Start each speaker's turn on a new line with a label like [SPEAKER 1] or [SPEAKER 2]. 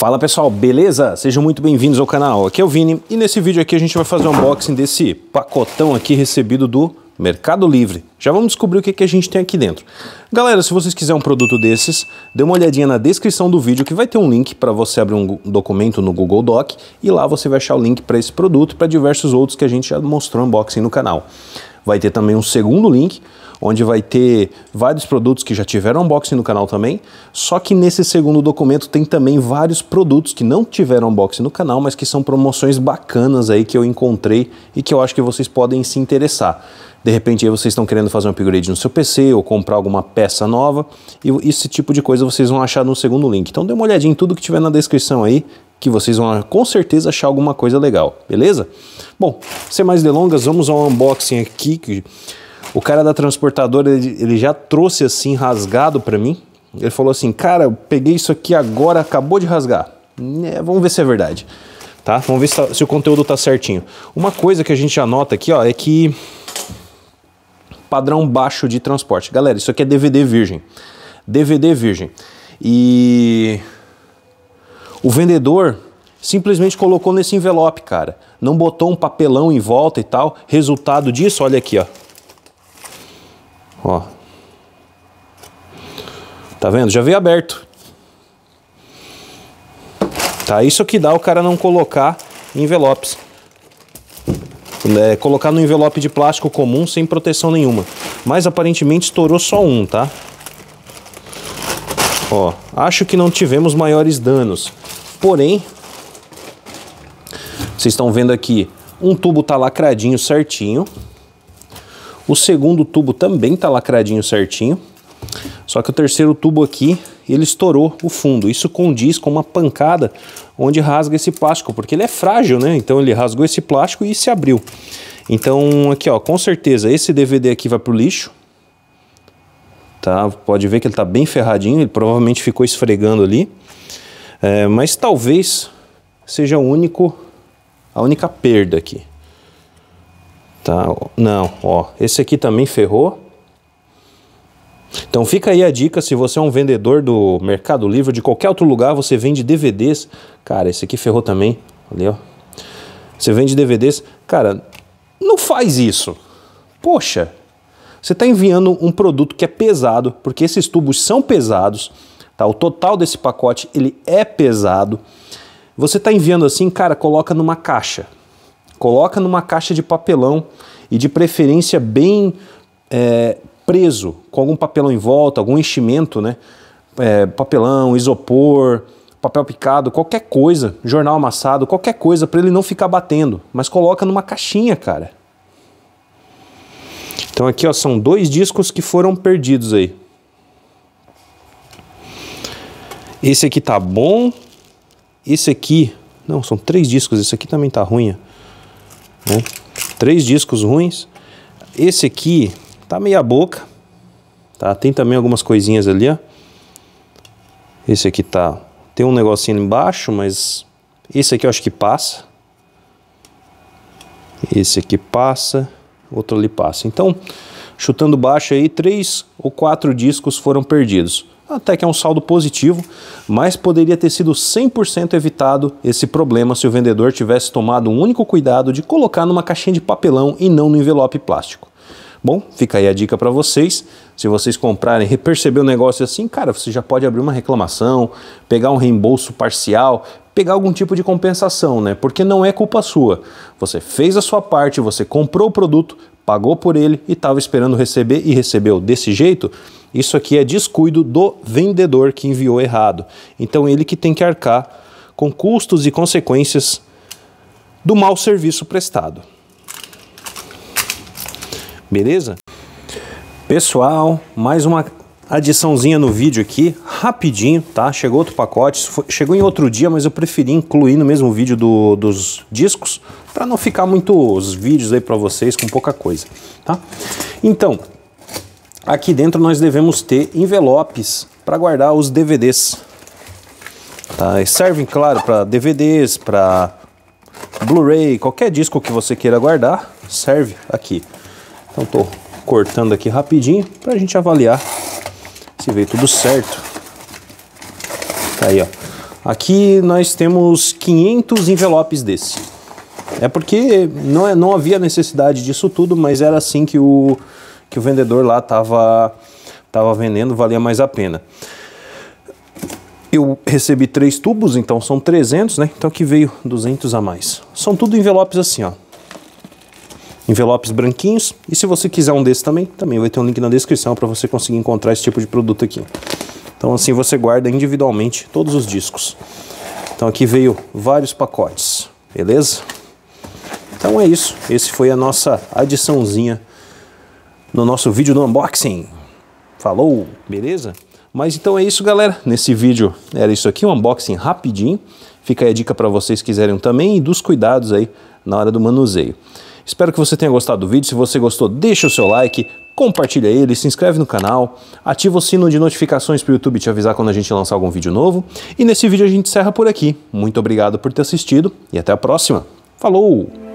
[SPEAKER 1] Fala pessoal, beleza? Sejam muito bem-vindos ao canal. Aqui é o Vini e nesse vídeo aqui a gente vai fazer um unboxing desse pacotão aqui recebido do Mercado Livre. Já vamos descobrir o que, que a gente tem aqui dentro. Galera, se vocês quiserem um produto desses, dê uma olhadinha na descrição do vídeo que vai ter um link para você abrir um documento no Google Doc e lá você vai achar o link para esse produto e para diversos outros que a gente já mostrou unboxing no canal. Vai ter também um segundo link onde vai ter vários produtos que já tiveram unboxing no canal também, só que nesse segundo documento tem também vários produtos que não tiveram unboxing no canal, mas que são promoções bacanas aí que eu encontrei e que eu acho que vocês podem se interessar. De repente aí vocês estão querendo fazer um upgrade no seu PC ou comprar alguma peça nova, e esse tipo de coisa vocês vão achar no segundo link. Então dê uma olhadinha em tudo que tiver na descrição aí, que vocês vão com certeza achar alguma coisa legal, beleza? Bom, sem mais delongas, vamos ao unboxing aqui, que o cara da transportadora, ele, ele já trouxe assim rasgado para mim. Ele falou assim, cara, eu peguei isso aqui agora, acabou de rasgar. É, vamos ver se é verdade. Tá? Vamos ver se, tá, se o conteúdo tá certinho. Uma coisa que a gente anota aqui, ó, é que padrão baixo de transporte. Galera, isso aqui é DVD virgem. DVD virgem. E o vendedor simplesmente colocou nesse envelope, cara. Não botou um papelão em volta e tal. Resultado disso, olha aqui, ó. Ó. Tá vendo? Já veio aberto. Tá, isso que dá o cara não colocar envelopes. É, colocar no envelope de plástico comum sem proteção nenhuma. Mas aparentemente estourou só um, tá? Ó, acho que não tivemos maiores danos. Porém, vocês estão vendo aqui, um tubo tá lacradinho certinho. O segundo tubo também está lacradinho certinho. Só que o terceiro tubo aqui, ele estourou o fundo. Isso condiz com uma pancada onde rasga esse plástico, porque ele é frágil, né? Então ele rasgou esse plástico e se abriu. Então aqui, ó, com certeza esse DVD aqui vai pro lixo. Tá? Pode ver que ele está bem ferradinho, ele provavelmente ficou esfregando ali. É, mas talvez seja o único, a única perda aqui. Tá? Não, ó, esse aqui também ferrou. Então fica aí a dica, se você é um vendedor do Mercado Livre, de qualquer outro lugar, você vende DVDs. Cara, esse aqui ferrou também, ali ó. Você vende DVDs. Cara, não faz isso. Poxa, você está enviando um produto que é pesado, porque esses tubos são pesados, tá? O total desse pacote, ele é pesado. Você está enviando assim, cara, coloca numa caixa. Coloca numa caixa de papelão e de preferência bem é, preso, com algum papelão em volta, algum enchimento, né? É, papelão, isopor, papel picado, qualquer coisa, jornal amassado, qualquer coisa para ele não ficar batendo. Mas coloca numa caixinha, cara. Então aqui ó, são dois discos que foram perdidos aí. Esse aqui tá bom. Esse aqui, não, são três discos. Esse aqui também tá ruim. Né? Três discos ruins. Esse aqui tá meia boca. Tá? Tem também algumas coisinhas ali, ó. Esse aqui tá... Tem um negocinho embaixo, mas... Esse aqui eu acho que passa. Esse aqui passa. Outro ali passa. Então, chutando baixo aí, três ou quatro discos foram perdidos até que é um saldo positivo, mas poderia ter sido 100% evitado esse problema se o vendedor tivesse tomado um único cuidado de colocar numa caixinha de papelão e não no envelope plástico. Bom, fica aí a dica para vocês. Se vocês comprarem e perceber o negócio assim, cara, você já pode abrir uma reclamação, pegar um reembolso parcial, pegar algum tipo de compensação, né? Porque não é culpa sua. Você fez a sua parte, você comprou o produto, pagou por ele e estava esperando receber e recebeu desse jeito. Isso aqui é descuido do vendedor que enviou errado. Então ele que tem que arcar com custos e consequências do mau serviço prestado. Beleza? Pessoal, mais uma adiçãozinha no vídeo aqui, rapidinho, tá? Chegou outro pacote, chegou em outro dia, mas eu preferi incluir no mesmo vídeo do, dos discos, para não ficar muitos vídeos aí para vocês com pouca coisa, tá? Então, Aqui dentro nós devemos ter envelopes para guardar os DVDs. Tá? Servem, claro, para DVDs, para Blu-ray, qualquer disco que você queira guardar, serve aqui. Então estou cortando aqui rapidinho para a gente avaliar se veio tudo certo. Tá aí, ó. Aqui nós temos 500 envelopes desse. É porque não, é, não havia necessidade disso tudo, mas era assim que o, que o vendedor lá estava tava vendendo, valia mais a pena. Eu recebi três tubos, então são 300, né? Então aqui veio 200 a mais. São tudo envelopes assim, ó. Envelopes branquinhos. E se você quiser um desse também, também vai ter um link na descrição para você conseguir encontrar esse tipo de produto aqui. Então assim você guarda individualmente todos os discos. Então aqui veio vários pacotes, beleza? Então é isso. Esse foi a nossa adiçãozinha no nosso vídeo do unboxing. Falou, beleza? Mas então é isso, galera. Nesse vídeo era isso aqui, um unboxing rapidinho. Fica aí a dica para vocês quiserem também e dos cuidados aí na hora do manuseio. Espero que você tenha gostado do vídeo. Se você gostou, deixa o seu like, compartilha ele, se inscreve no canal, ativa o sino de notificações para o YouTube te avisar quando a gente lançar algum vídeo novo. E nesse vídeo a gente encerra por aqui. Muito obrigado por ter assistido e até a próxima. Falou!